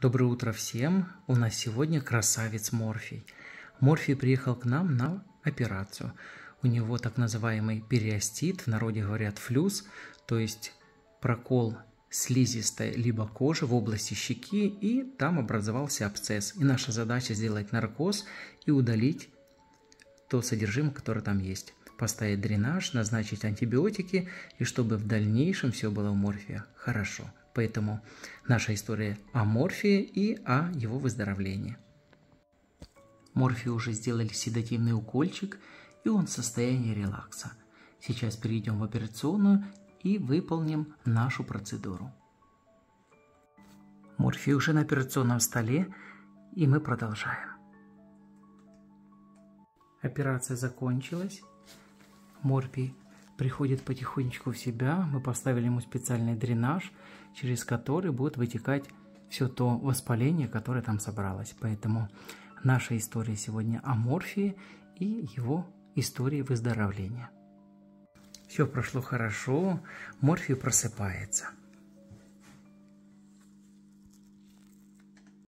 Доброе утро всем! У нас сегодня красавец Морфий. Морфий приехал к нам на операцию. У него так называемый периостит, в народе говорят флюс, то есть прокол слизистой либо кожи в области щеки, и там образовался абсцесс. И наша задача сделать наркоз и удалить то содержимое, которое там есть. Поставить дренаж, назначить антибиотики, и чтобы в дальнейшем все было у морфия хорошо. Поэтому наша история о морфии и о его выздоровлении. Морфию уже сделали седативный укольчик, и он в состоянии релакса. Сейчас перейдем в операционную и выполним нашу процедуру. Морфий уже на операционном столе, и мы продолжаем. Операция закончилась. Морфий приходит потихонечку в себя. Мы поставили ему специальный дренаж, через который будет вытекать все то воспаление, которое там собралось. Поэтому наша история сегодня о морфии и его истории выздоровления. Все прошло хорошо, морфий просыпается.